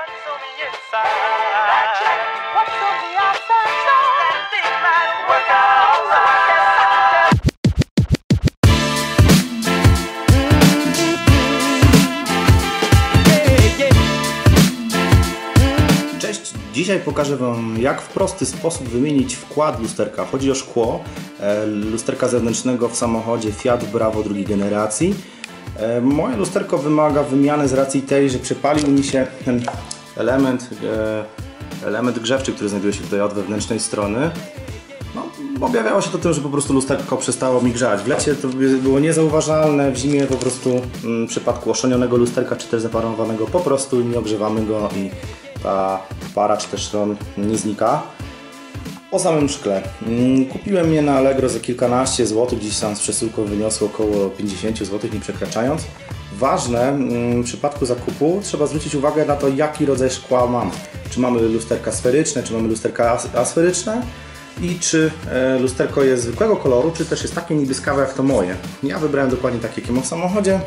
What's on the inside? What's on the outside? That thing might work out alright. Cześć, dzisiaj pokażę Wam jak w prosty sposób wymienić wkład lusterka. Chodzi o szkło e, lusterka zewnętrznego w samochodzie Fiat Bravo drugiej generacji. E, Moje lusterko wymaga wymiany z racji tej, że przepalił mi się ten element, e, element grzewczy, który znajduje się tutaj od wewnętrznej strony. No, objawiało się to tym, że po prostu lusterko przestało mi grzać. W lecie to by było niezauważalne, w zimie po prostu mm, w przypadku oszonionego lusterka czy też zaparowanego po prostu nie ogrzewamy go i ta para czy też szron nie znika. O samym szkle. Mm, Kupiłem je na Allegro za kilkanaście złotych, gdzieś tam z przesyłką wyniosło około 50 zł, nie przekraczając. Ważne mm, w przypadku zakupu trzeba zwrócić uwagę na to, jaki rodzaj szkła mam. Czy mamy lusterka sferyczne, czy mamy lusterka as- asferyczne i czy e, lusterko jest zwykłego koloru, czy też jest takie niebieskawe jak to moje. Ja wybrałem dokładnie takie, jakie mam w samochodzie.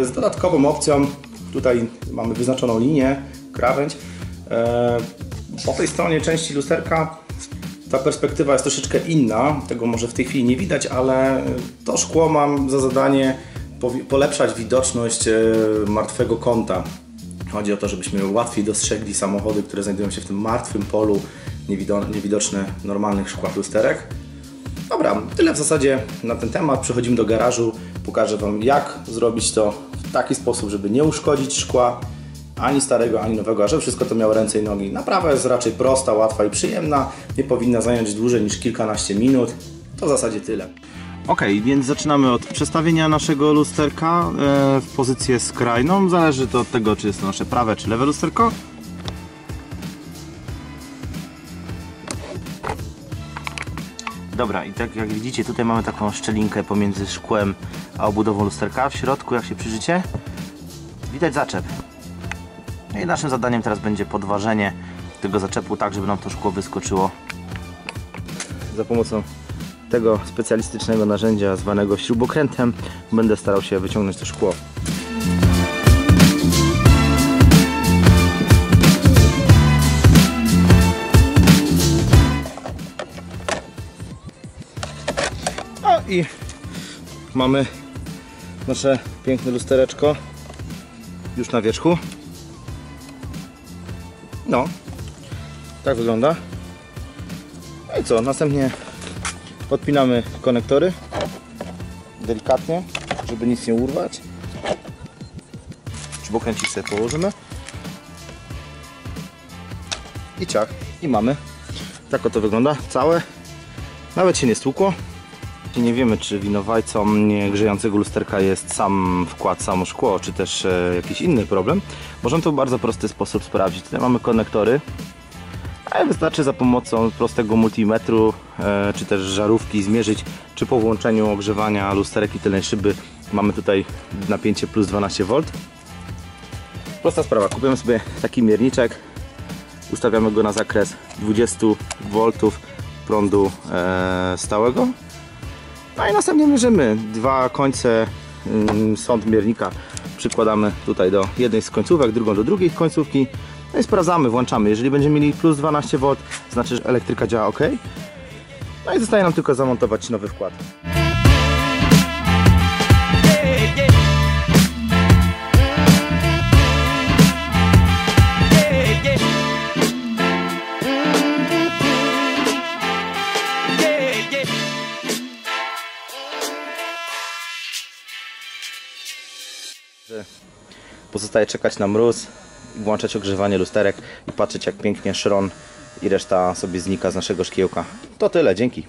E, Z dodatkową opcją, tutaj mamy wyznaczoną linię, krawędź. E, Po tej stronie części lusterka ta perspektywa jest troszeczkę inna, tego może w tej chwili nie widać, ale to szkło mam za zadanie polepszać widoczność e, martwego kąta. Chodzi o to, żebyśmy łatwiej dostrzegli samochody, które znajdują się w tym martwym polu, niewido- niewidoczne normalnych szkłach lusterek. Dobra, tyle w zasadzie na ten temat. Przechodzimy do garażu. Pokażę Wam, jak zrobić to w taki sposób, żeby nie uszkodzić szkła ani starego, ani nowego, a żeby wszystko to miało ręce i nogi. Naprawa jest raczej prosta, łatwa i przyjemna. Nie powinna zająć dłużej niż kilkanaście minut. To w zasadzie tyle. Ok, więc zaczynamy od przestawienia naszego lusterka e, w pozycję skrajną. Zależy to od tego, czy jest to nasze prawe czy lewe lusterko. Dobra, i tak jak widzicie, tutaj mamy taką szczelinkę pomiędzy szkłem a obudową lusterka. W środku, jak się przyjrzycie, widać zaczep. No I naszym zadaniem teraz będzie podważenie tego zaczepu tak, żeby nam to szkło wyskoczyło za pomocą tego specjalistycznego narzędzia zwanego śrubokrętem będę starał się wyciągnąć to szkło. No i mamy nasze piękne lustereczko już na wierzchu. No, tak wygląda. No i co, następnie podpinamy konektory delikatnie, żeby nic nie urwać. Śrubokręcik sobie położymy. I ciach, i mamy. Tak oto wygląda całe. Nawet się nie stłukło. Nie wiemy, czy winowajcą grzejącego lusterka jest sam wkład, samo szkło, czy też e, jakiś inny problem. Możemy to w bardzo prosty sposób sprawdzić. Tutaj mamy konektory, ale wystarczy za pomocą prostego multimetru e, czy też żarówki zmierzyć, czy po włączeniu ogrzewania lusterek i tylnej szyby mamy tutaj napięcie plus 12V. Prosta sprawa, kupujemy sobie taki mierniczek, ustawiamy go na zakres 20V prądu e, stałego. No i następnie mierzymy dwa końce mm, sąd miernika przykładamy tutaj do jednej z końcówek, drugą do drugiej końcówki. No i sprawdzamy, włączamy. Jeżeli będziemy mieli plus 12V, znaczy, że elektryka działa ok. No i zostaje nam tylko zamontować nowy wkład. Pozostaje czekać na mróz, włączać ogrzewanie lusterek i patrzeć jak pięknie szron i reszta sobie znika z naszego szkiełka. To tyle, dzięki.